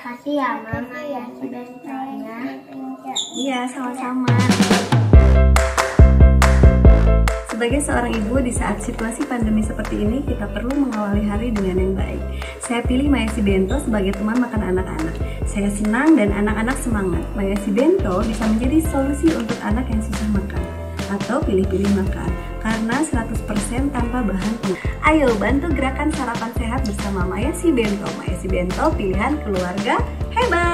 kasih ya Mama ya bentonya. Iya, sama-sama. Sebagai seorang ibu di saat situasi pandemi seperti ini, kita perlu mengawali hari dengan yang baik. Saya pilih Mayasi Bento sebagai teman makan anak-anak. Saya senang dan anak-anak semangat. Mayasi Bento bisa menjadi solusi untuk anak yang susah makan atau pilih-pilih makan karena 100% tanpa bahan pengawet. Ayo bantu gerakan sarapan sehat bersama Mayasi Bento. Mayasi Bento pilihan keluarga hebat.